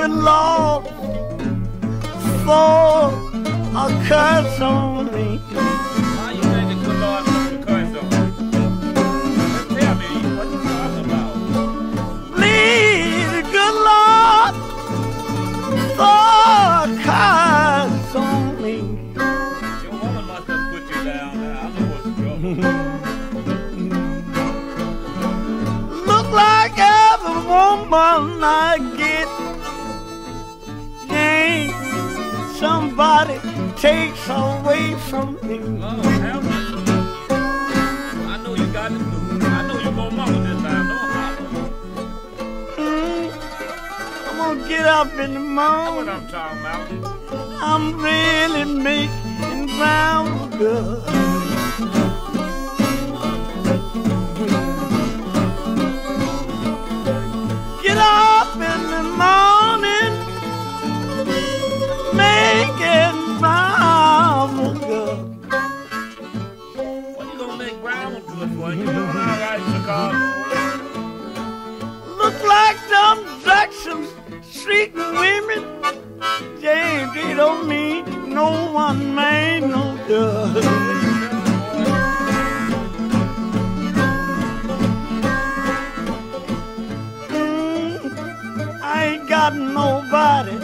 good Lord, for a curse on me. How you the good Lord put a curse on me? Tell me what you talking about. Please, good Lord, for a curse on me. Your woman must have put you down. I know what's. Look like every woman I takes away from me. I know you got it. I know you gonna mama this time. Don't. I'm gonna get up in the morning. That's what I'm talking about. I'm really making brown good. no one made no dog. I ain't got nobody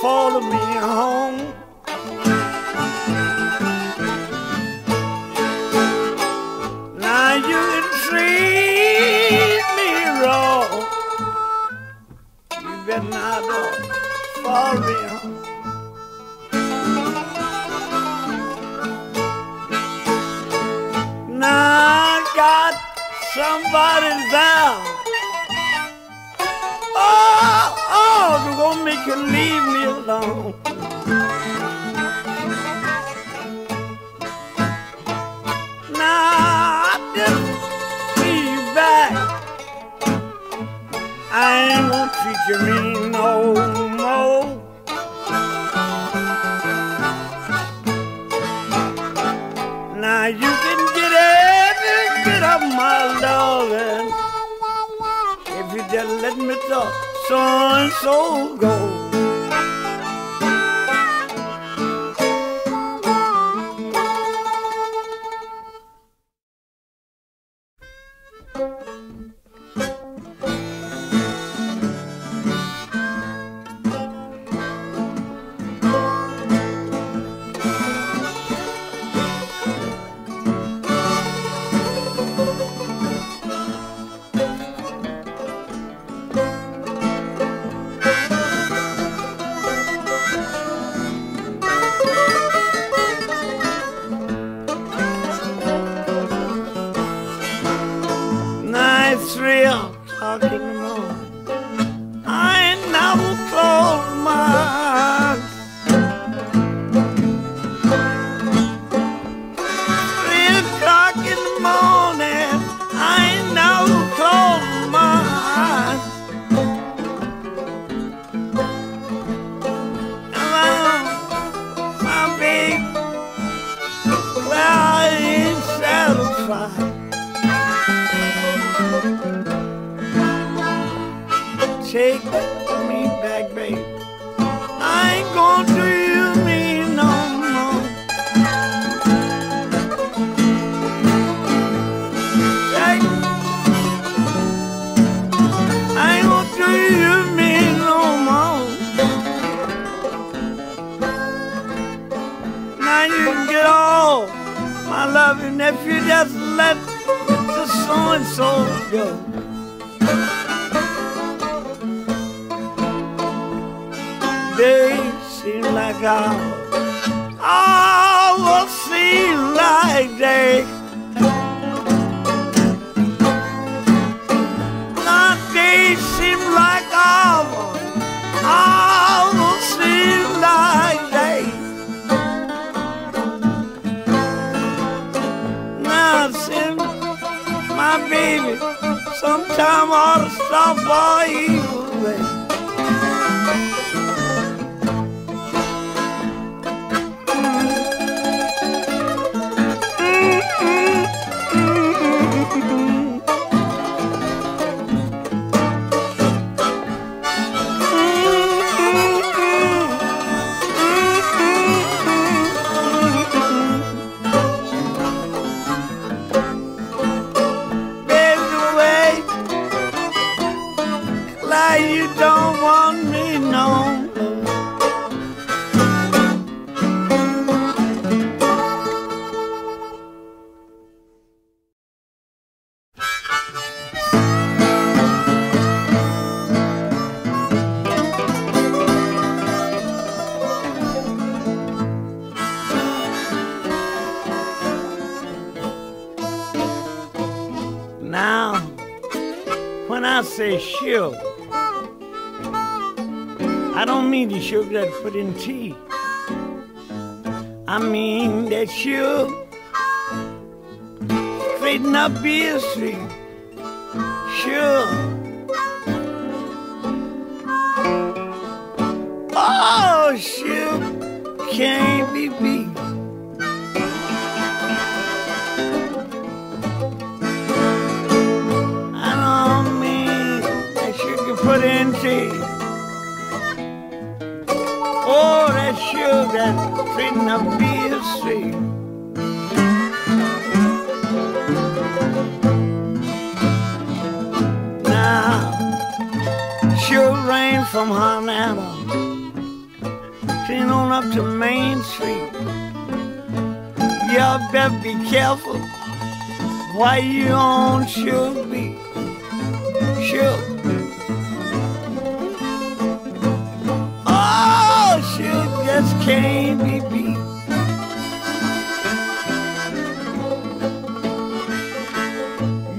follow me home. Now you can treat me wrong. You better not follow me home. Now I got somebody down. Gonna make you leave me alone. Now I just see you back. I ain't gonna treat you mean no more. Now you can get every bit of my loving if you just let me talk so and so go. Take me back, baby. I ain't gonna do you me no more. Take, I ain't gonna do you me no more. Now you can get all my loving if you just let the so and so go. all will seem like day. Seem like all will seem like day. Now my baby, sometime I'll stop all evil. I don't mean the sugar that put in tea. I mean that sugar straighten up Beale Street. Sure. Oh, sugar can't be beat. Tea. Oh, sugar treating up Beale Street. Now, sure rain from Havana, clean on up to Main Street. Y'all better be careful why you on Sugar Beat. Sure. Oh, sugar just can't be beat.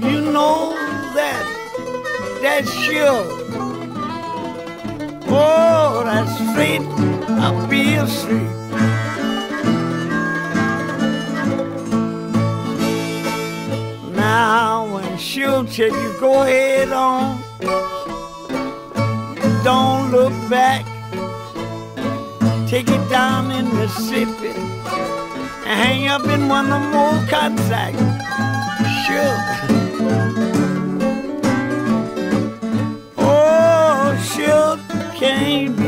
You know that, that's sure. Oh, straight up Beale Street. Now, when she'll tell you go ahead on, don't look back. Take it down in Mississippi and hang up in one of them old cotton sacks. Sure. Oh, sure can't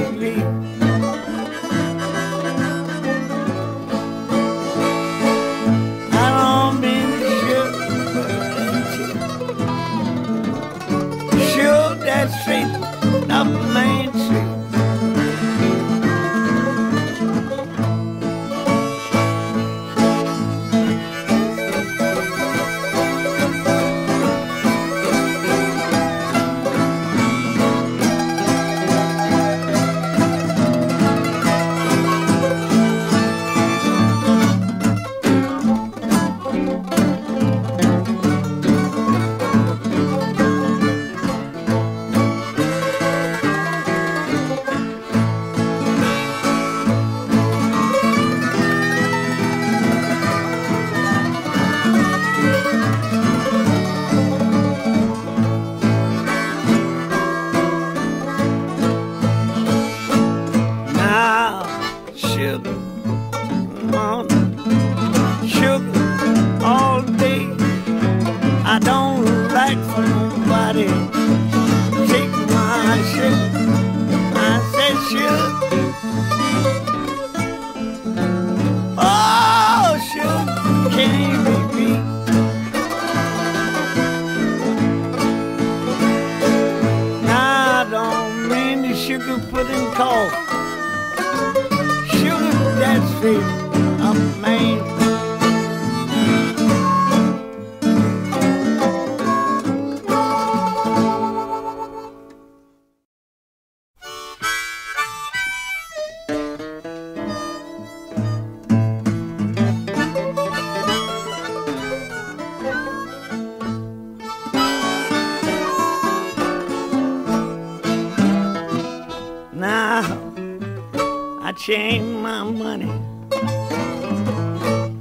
I changed my money.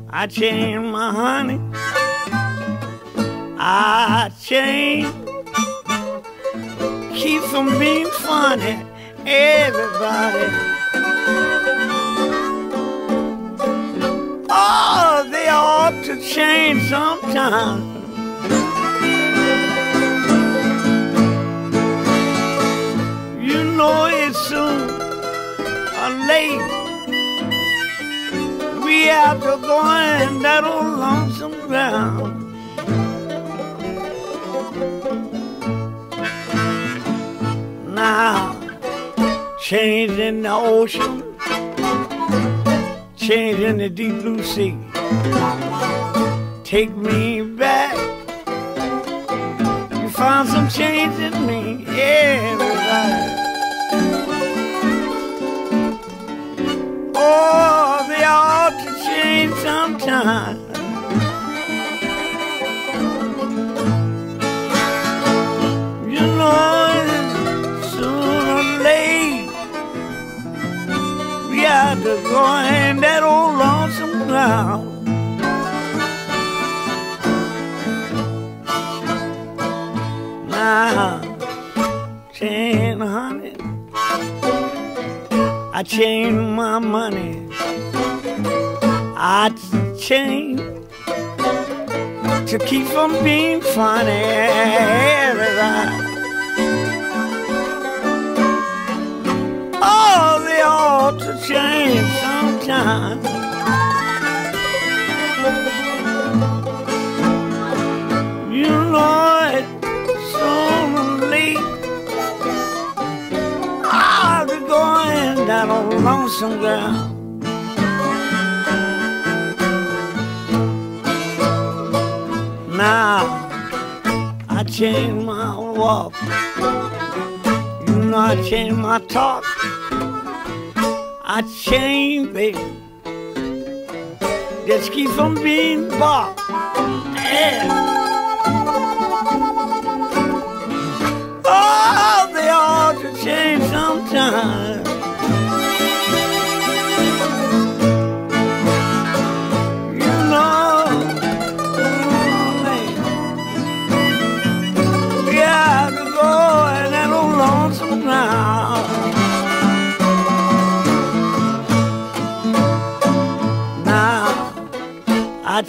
I changed my honey. I change. Keep from being funny, everybody. Oh, they ought to change sometime. We have to go in that old lonesome ground. Now, change in the ocean, change in the deep blue sea. Take me back. You found some change in me, everybody. Sometime. You know, sooner or late, we got to go in that old lonesome. Now, chain, honey, I chain my money. I chain to keep from being funny. Oh, they ought to change sometime. You know it or late. I'll be going down a lonesome ground. Now I change my walk. You know I change my talk. I change, baby. Just keep from being bought. Yeah. Oh, they ought to change sometime.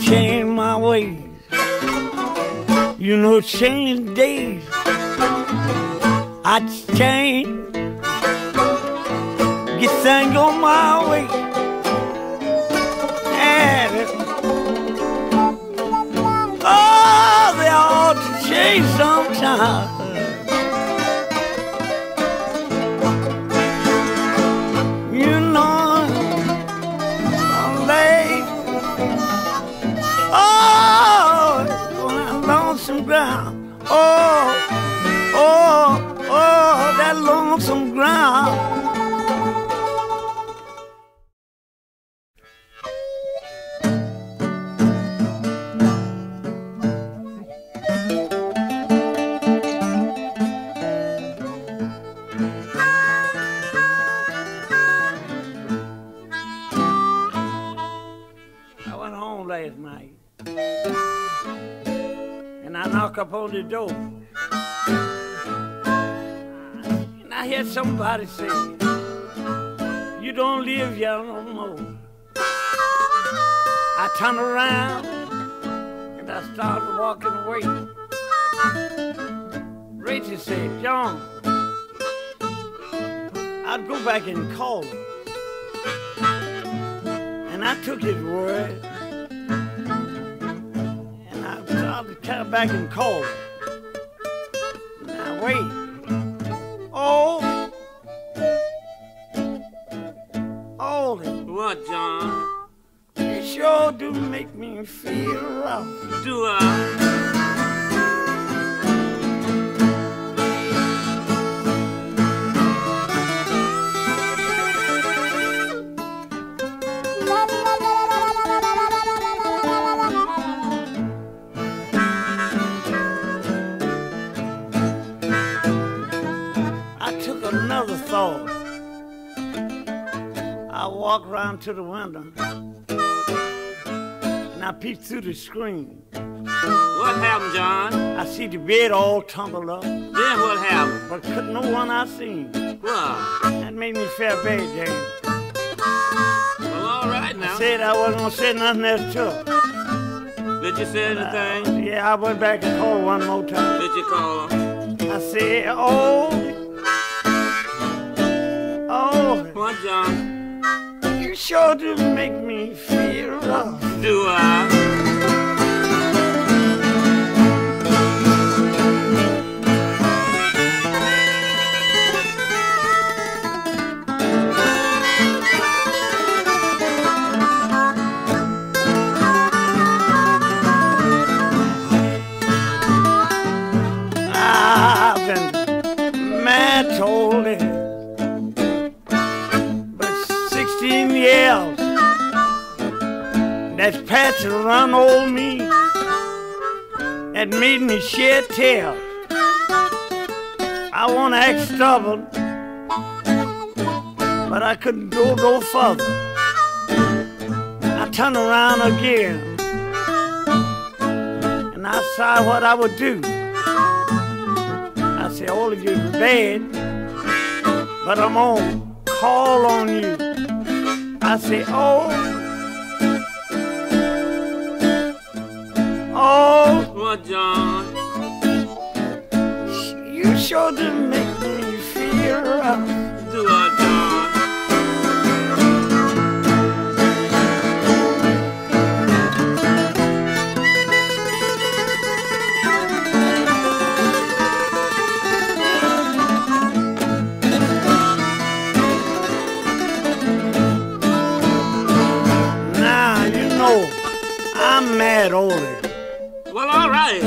Change my ways. You know, change days. I change, get things on my way. And oh, they ought to change sometime. Door. And I hear somebody say, You don't live here no more. I turn around and I started walking away. Rachell said, John, I'd go back and call him. And I took his word. And I started to come back and call him. Wait. Oh. Oh, What, John? it sure do make me feel rough. Do I? To the window. And I peeped through the screen. What happened, John? I see the bed all tumbled up, Then what happened? but couldn't no one I seen. What? That made me feel bad, James. Well, all right now. Said I wasn't gonna say nothing else to her. Did you say uh, anything? Yeah, I went back and called one more time. Did you call him? I said, oh, oh, What, John? Sure do make me feel rough. Do I? Passed to run over me that made me shed tears. I wanna act stubborn, but I couldn't go no further. I turned around again, and I saw what I would do. I say all of you is bad, but I'm gonna call on you. I say, oh, oh, John? you sure do make me feel rough. Do I, John? Now you know I'm mad over it. Well, all right.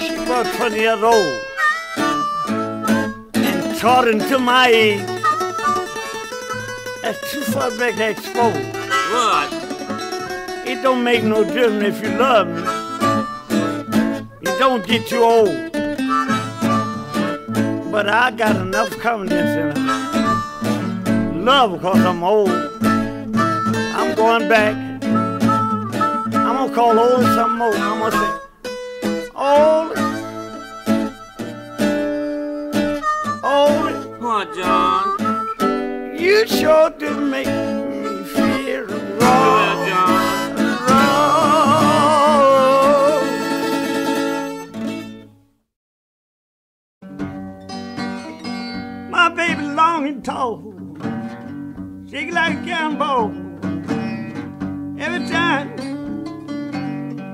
She was 20 years old and taught into my age. That's too far back to expose. What? It don't make no difference if you love me. It don't get you old. But I got enough confidence in her. Love because I'm old. I'm going back. I'm gonna call old some more. I'm gonna say, you sure do make me feel Do wrong. My baby long and tall, shake like a cannonball. Every time,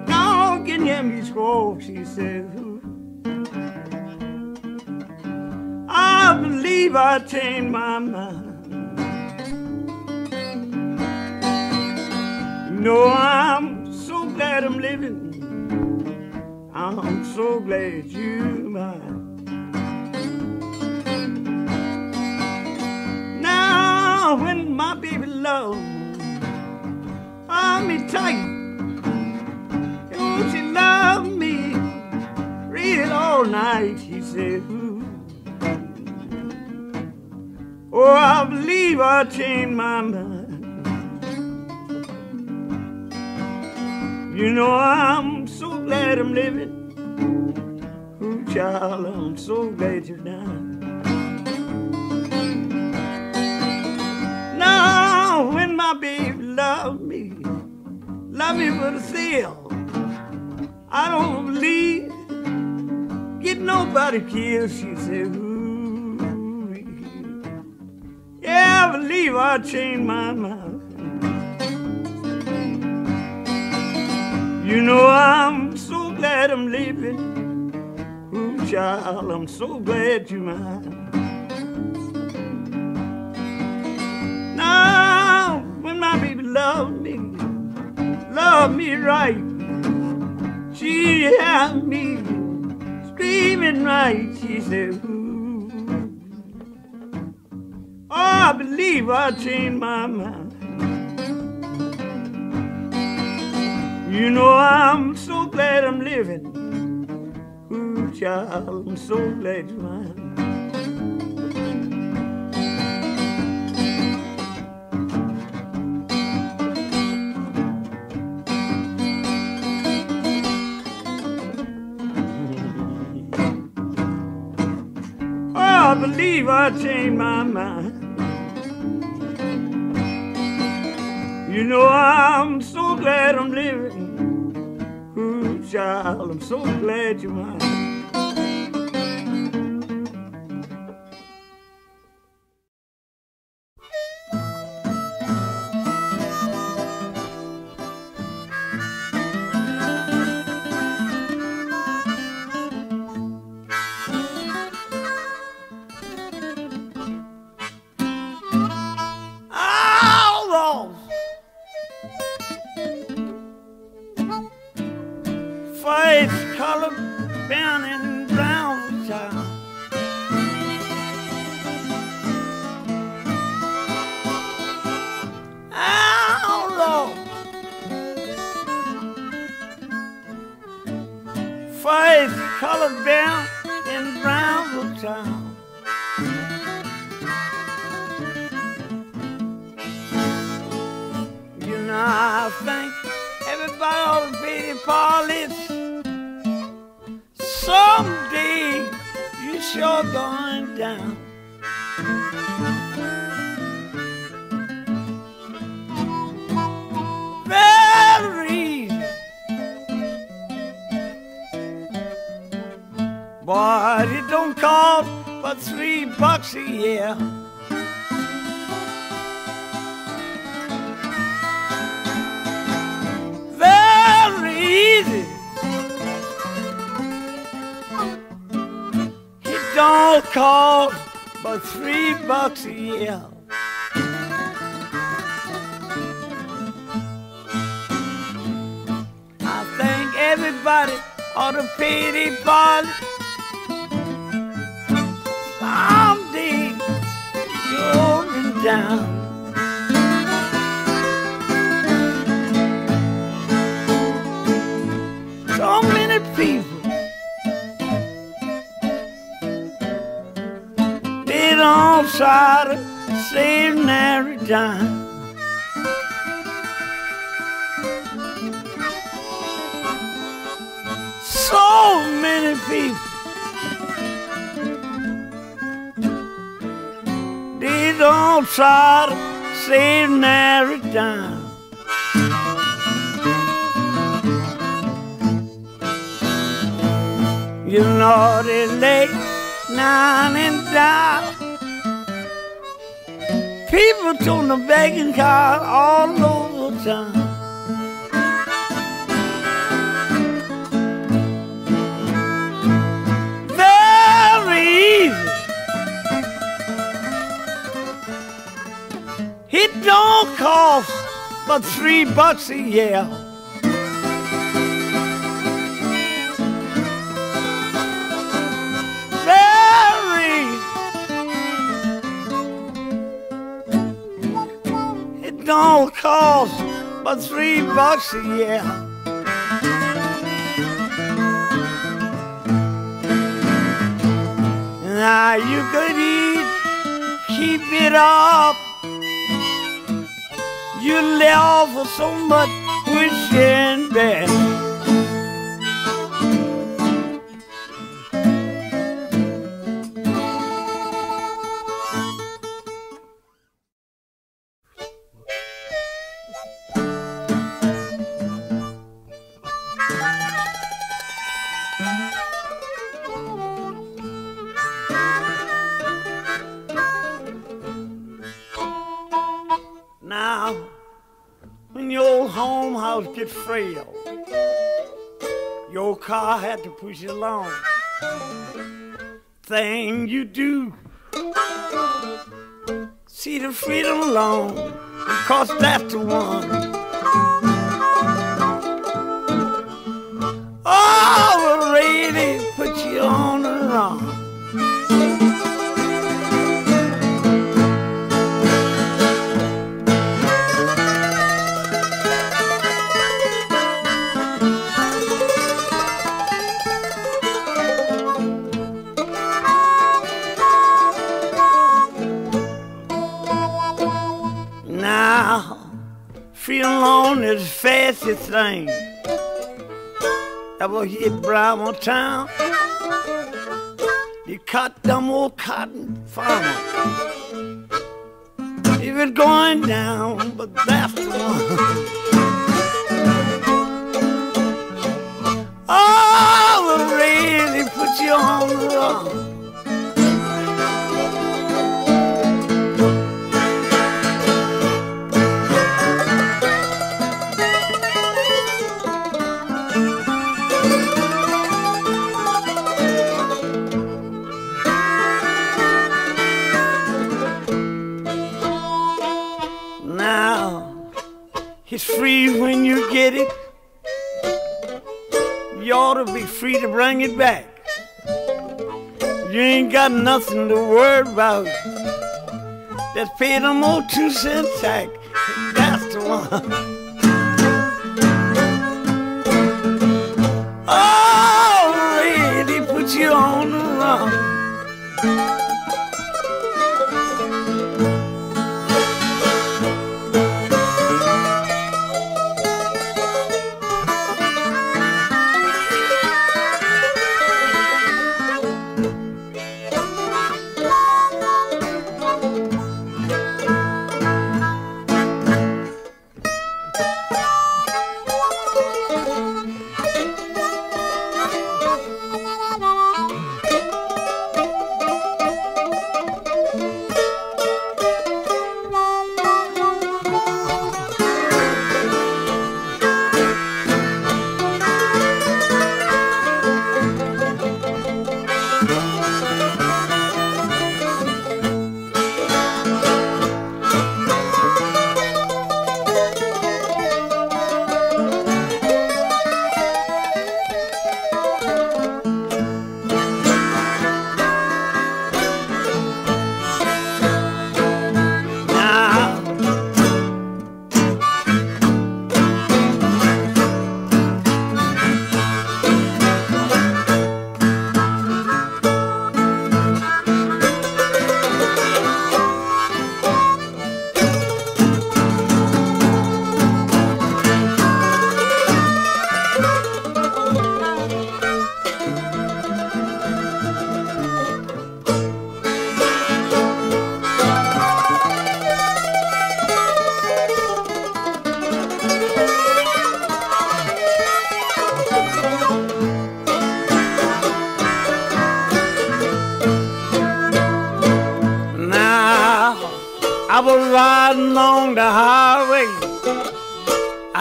don't get near me, scroll, she says. I believe I changed my I'm living. I'm so glad you're mine. Now, when my baby love, hold me tight. Oh, she love me real all night, she said. Ooh. Oh, I believe I changed my mind. You know, I'm so glad I'm living. Ooh, child, I'm so glad you're dying. Now, when my baby love me, love me for the sale, I don't believe get nobody killed. She said, Ooh, yeah, I believe I changed my mind. You know, I'm so glad I'm leaving. Ooh, child, I'm so glad you're mine. Now, when my baby loved me, loved me right, she had me screaming right. She said, Ooh. Oh, I believe I changed my mind. You know I'm so glad I'm living. Ooh, child, I'm so glad you're mine. Oh, I believe I changed my mind. You know I'm so glad I'm living. Child, I'm so glad you're mine. You know, I think everybody to be the police. Someday you sure going down. Very don't cost but three bucks a year. very easy. It don't cost but three bucks a year. I think everybody ought to pay their. Down. so many people. They don't try to save every dime. So many people. Try to save every dime. You know they late nine and down. People turn the begging card all over town. Don't cost but three bucks a year. very. It don't cost but three bucks a year. Now you could eat, keep it up. You love for so much bad. Now, get frail, your car had to push it along. Thing you do, see the freedom loan, because that's the one. Thing ever hit Broward town. You cut them old cotton farmer. If it's going down, but that's the one. Oh, really put you on the run. Bring it back. You ain't got nothing to worry about. Just pay them old two cent tax. That's the one. Oh,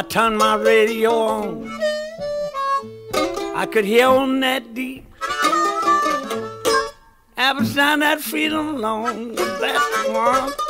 turned my radio on. I could hear on that deep. I Ever sound that freedom loan, that's the one.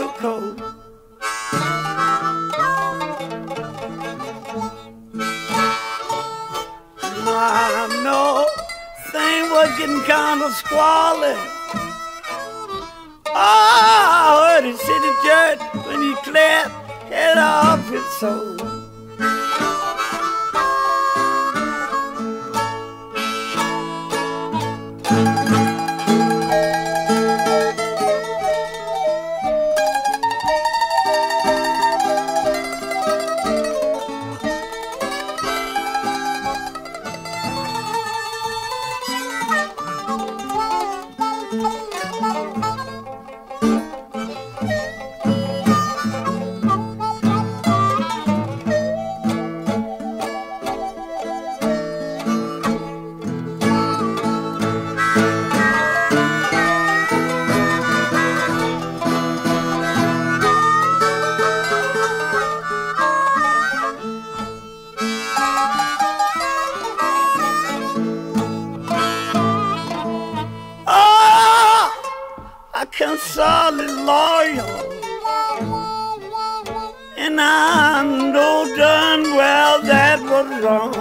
Cycle code. I know things were getting kind of squally. Oh, I heard his city judge when he cleared head off his soul. Consulted loyal. And I know darn well that was wrong.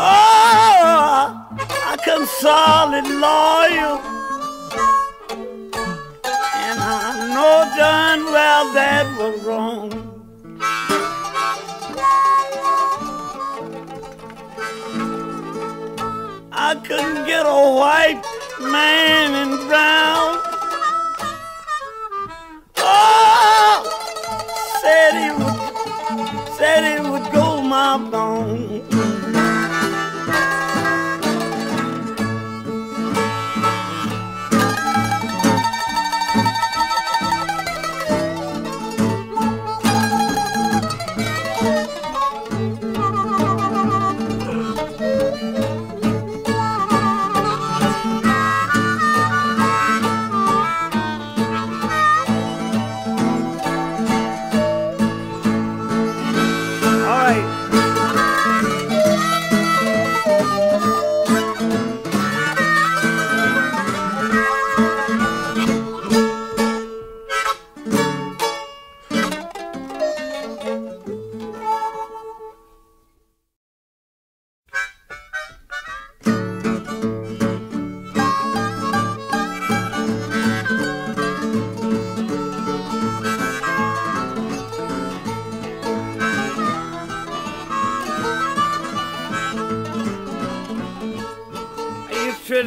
Oh, I consulted loyal. And I know darn well that was wrong. Couldn't get a white man in brown. Oh, said he would, said he would go my bone.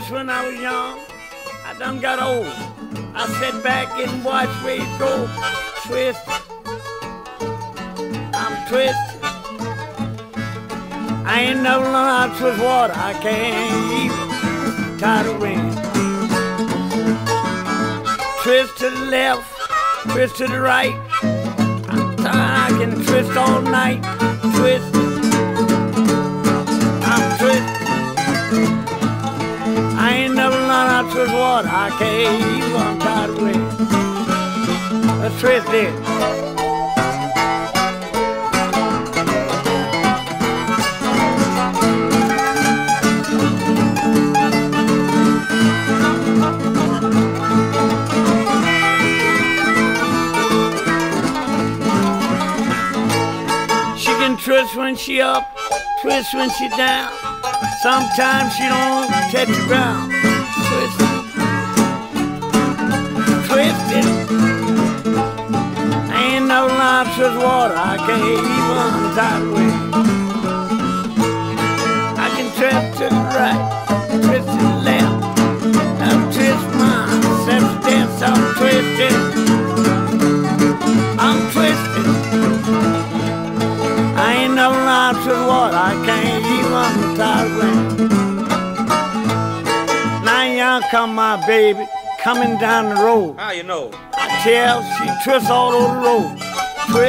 Twist when I was young. I done got old. I sat back and watched where you go. Twist. I'm twisted. I ain't never learned how to twist water. I can't even tie the wind. Twist to the left, twist to the right. I'm tired, I can twist all night. Twist. Twist water. I can't even wind. Let's twist it. She can twist when she up, twist when she down. Sometimes she don't touch the ground. Water. I can't even way. I can twist to the right, twist to the left. I'm twist mine, self dance. I'm twisted. I'm twisted. I ain't no line to the water, I can't even wind. Now young come my baby, coming down the road. How you know? I tell she twists all over the road. She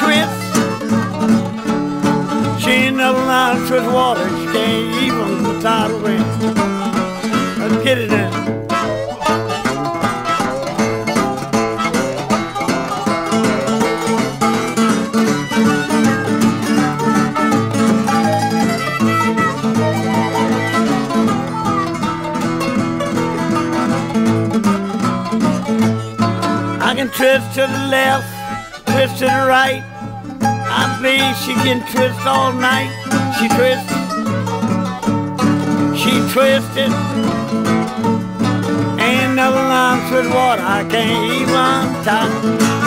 twists. She ain't never line to twist water, she can't even tie the wind. Let's get it in. Twist to the left, twist to the right. I believe she can twist all night. She twists. She twisted. Ain't never line with water. I can't even tie.